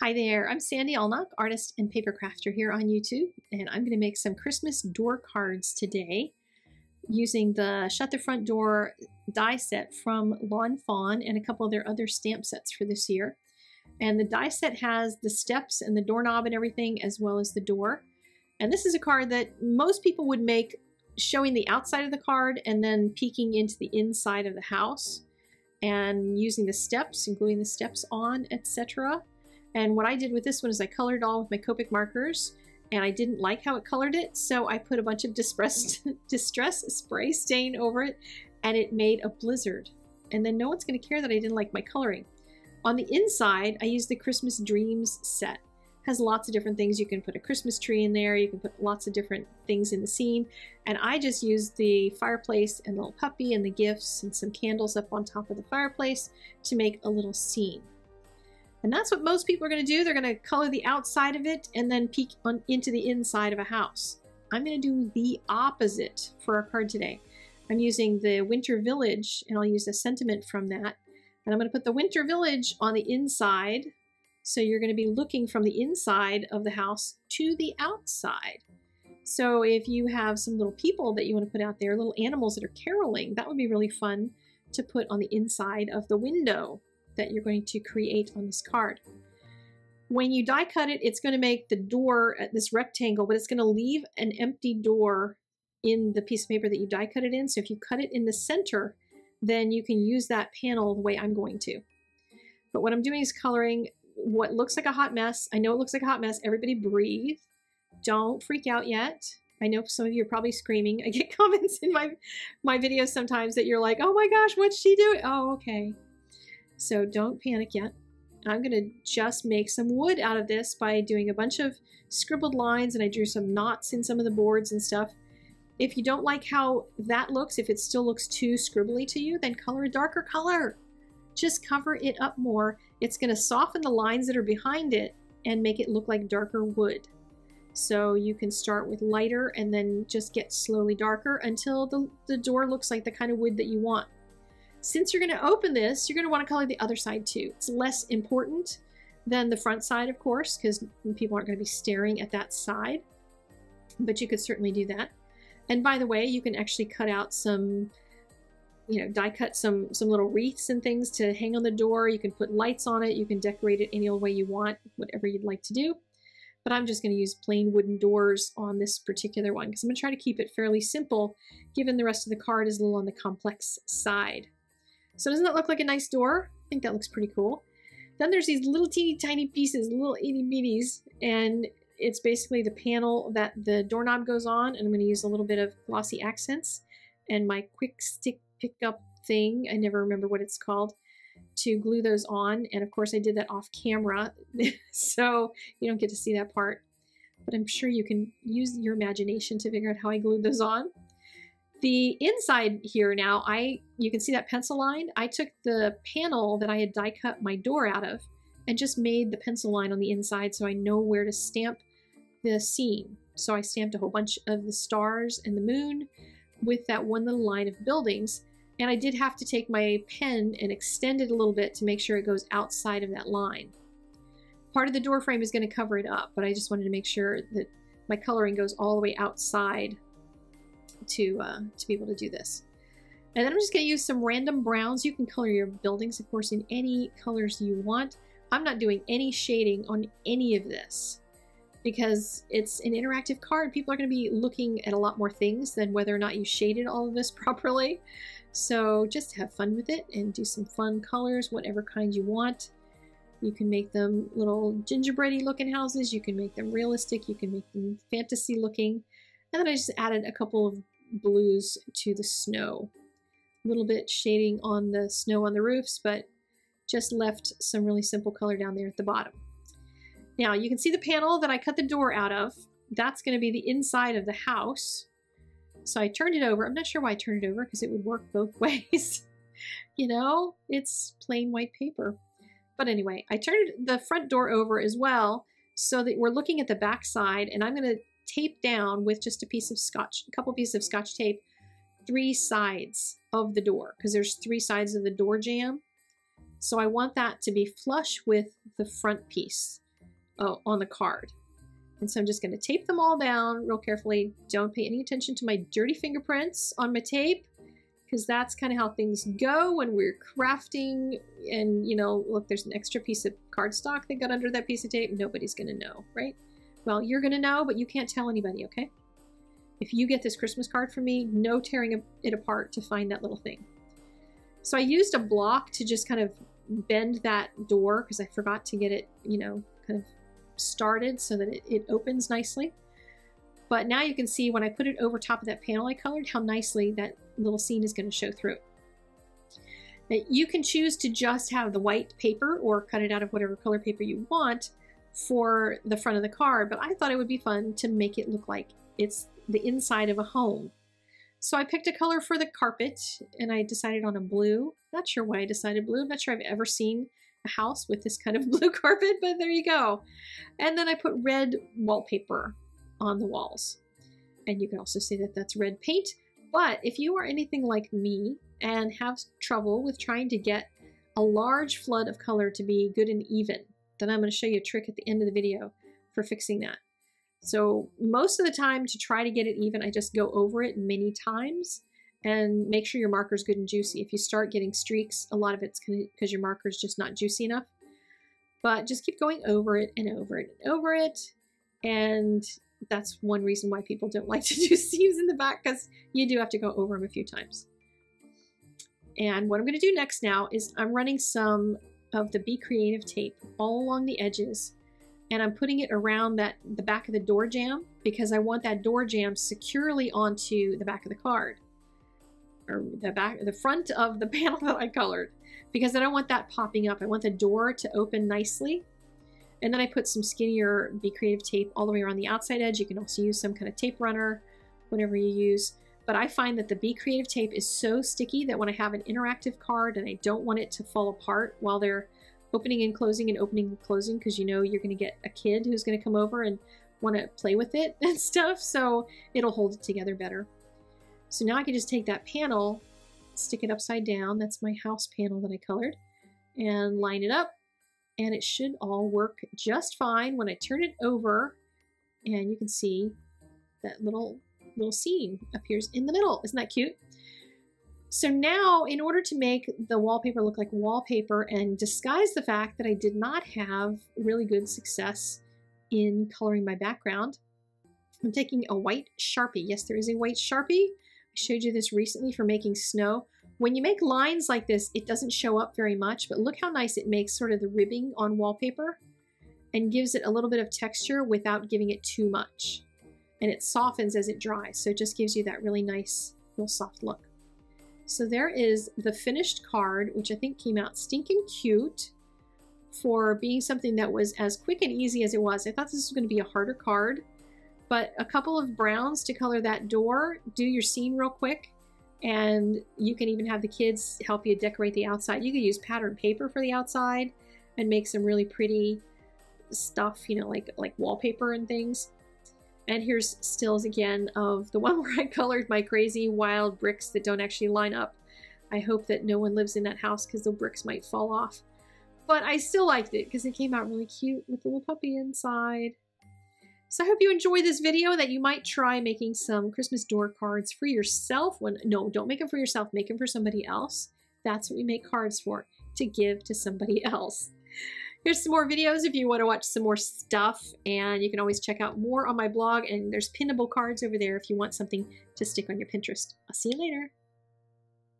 Hi there, I'm Sandy Allnock, artist and paper crafter here on YouTube, and I'm going to make some Christmas door cards today using the Shut the Front Door die set from Lawn Fawn and a couple of their other stamp sets for this year. And the die set has the steps and the doorknob and everything, as well as the door. And this is a card that most people would make showing the outside of the card and then peeking into the inside of the house and using the steps and gluing the steps on, etc. And what I did with this one is I colored all with my Copic markers and I didn't like how it colored it, so I put a bunch of distress, distress spray stain over it and it made a blizzard. And then no one's going to care that I didn't like my coloring. On the inside, I used the Christmas Dreams set. Has lots of different things. You can put a Christmas tree in there. You can put lots of different things in the scene. And I just used the fireplace and the little puppy and the gifts and some candles up on top of the fireplace to make a little scene. And that's what most people are going to do. They're going to color the outside of it and then peek on into the inside of a house. I'm going to do the opposite for our card today. I'm using the Winter Village, and I'll use a sentiment from that. And I'm going to put the Winter Village on the inside. So you're going to be looking from the inside of the house to the outside. So if you have some little people that you want to put out there, little animals that are caroling, that would be really fun to put on the inside of the window that you're going to create on this card. When you die cut it, it's going to make the door at this rectangle, but it's going to leave an empty door in the piece of paper that you die cut it in. So if you cut it in the center, then you can use that panel the way I'm going to. But what I'm doing is coloring what looks like a hot mess. I know it looks like a hot mess. Everybody breathe. Don't freak out yet. I know some of you are probably screaming. I get comments in my my videos sometimes that you're like, oh my gosh, what's she doing? Oh, okay. So don't panic yet. I'm going to just make some wood out of this by doing a bunch of scribbled lines and I drew some knots in some of the boards and stuff. If you don't like how that looks, if it still looks too scribbly to you, then color a darker color. Just cover it up more. It's going to soften the lines that are behind it and make it look like darker wood. So you can start with lighter and then just get slowly darker until the, the door looks like the kind of wood that you want. Since you're going to open this, you're going to want to color the other side too. It's less important than the front side, of course, because people aren't going to be staring at that side. But you could certainly do that. And by the way, you can actually cut out some, you know, die cut some, some little wreaths and things to hang on the door. You can put lights on it. You can decorate it any old way you want, whatever you'd like to do. But I'm just going to use plain wooden doors on this particular one because I'm going to try to keep it fairly simple, given the rest of the card is a little on the complex side. So doesn't that look like a nice door? I think that looks pretty cool. Then there's these little teeny tiny pieces, little itty bitties, and it's basically the panel that the doorknob goes on, and I'm going to use a little bit of glossy accents and my quick stick pickup thing, I never remember what it's called, to glue those on. And of course I did that off camera, so you don't get to see that part. But I'm sure you can use your imagination to figure out how I glued those on. The inside here now, I you can see that pencil line. I took the panel that I had die cut my door out of and just made the pencil line on the inside so I know where to stamp the scene. So I stamped a whole bunch of the stars and the moon with that one little line of buildings. And I did have to take my pen and extend it a little bit to make sure it goes outside of that line. Part of the door frame is going to cover it up, but I just wanted to make sure that my coloring goes all the way outside to, uh, to be able to do this. And then I'm just going to use some random browns. You can color your buildings, of course, in any colors you want. I'm not doing any shading on any of this because it's an interactive card. People are going to be looking at a lot more things than whether or not you shaded all of this properly. So just have fun with it and do some fun colors, whatever kind you want. You can make them little gingerbready looking houses. You can make them realistic. You can make them fantasy looking. And then I just added a couple of blues to the snow. A little bit shading on the snow on the roofs, but just left some really simple color down there at the bottom. Now you can see the panel that I cut the door out of. That's going to be the inside of the house. So I turned it over. I'm not sure why I turned it over because it would work both ways. you know, it's plain white paper. But anyway, I turned the front door over as well so that we're looking at the back side and I'm going tape down with just a piece of scotch, a couple pieces of scotch tape, three sides of the door because there's three sides of the door jamb. So I want that to be flush with the front piece. uh, on the card. And so I'm just going to tape them all down real carefully. Don't pay any attention to my dirty fingerprints on my tape because that's kind of how things go when we're crafting and you know look there's an extra piece of cardstock that got under that piece of tape nobody's gonna know right well you're gonna know but you can't tell anybody okay? If you get this Christmas card from me no tearing it apart to find that little thing. So I used a block to just kind of bend that door because I forgot to get it you know kind of started so that it, it opens nicely. But now you can see when I put it over top of that panel I colored how nicely that little scene is going to show through. Now, you can choose to just have the white paper or cut it out of whatever color paper you want for the front of the car, but I thought it would be fun to make it look like it's the inside of a home. So I picked a color for the carpet and I decided on a blue. Not sure why I decided blue. I'm not sure I've ever seen a house with this kind of blue carpet, but there you go. And then I put red wallpaper on the walls. And you can also see that that's red paint. But if you are anything like me and have trouble with trying to get a large flood of color to be good and even, then I'm going to show you a trick at the end of the video for fixing that. So most of the time to try to get it even, I just go over it many times and make sure your marker is good and juicy. If you start getting streaks, a lot of it's because your marker is just not juicy enough. But just keep going over it and over it and over it. And that's one reason why people don't like to do seams in the back because you do have to go over them a few times. And what I'm going to do next now is I'm running some of the Be Creative tape all along the edges and I'm putting it around that the back of the door jamb because I want that door jamb securely onto the back of the card or the back the front of the panel that I colored because I don't want that popping up. I want the door to open nicely and then I put some skinnier Be Creative tape all the way around the outside edge. You can also use some kind of tape runner, whatever you use. But I find that the Be Creative tape is so sticky that when I have an interactive card and I don't want it to fall apart while they're opening and closing and opening and closing because you know you're going to get a kid who's going to come over and want to play with it and stuff. So it'll hold it together better. So now I can just take that panel, stick it upside down. That's my house panel that I colored and line it up and it should all work just fine when I turn it over and you can see that little little scene appears in the middle. Isn't that cute? So now, in order to make the wallpaper look like wallpaper and disguise the fact that I did not have really good success in coloring my background, I'm taking a white Sharpie. Yes, there is a white Sharpie. I showed you this recently for making snow. When you make lines like this, it doesn't show up very much, but look how nice it makes sort of the ribbing on wallpaper and gives it a little bit of texture without giving it too much. And it softens as it dries, so it just gives you that really nice, real soft look. So there is the finished card, which I think came out stinking cute for being something that was as quick and easy as it was. I thought this was going to be a harder card, but a couple of browns to color that door, do your scene real quick, and you can even have the kids help you decorate the outside. You could use patterned paper for the outside and make some really pretty stuff, you know, like like wallpaper and things. And here's stills again of the one where I colored my crazy wild bricks that don't actually line up. I hope that no one lives in that house because the bricks might fall off. But I still liked it because it came out really cute with the little puppy inside. So I hope you enjoy this video that you might try making some Christmas door cards for yourself. When No, don't make them for yourself. Make them for somebody else. That's what we make cards for, to give to somebody else. Here's some more videos if you want to watch some more stuff. And you can always check out more on my blog. And there's pinnable cards over there if you want something to stick on your Pinterest. I'll see you later.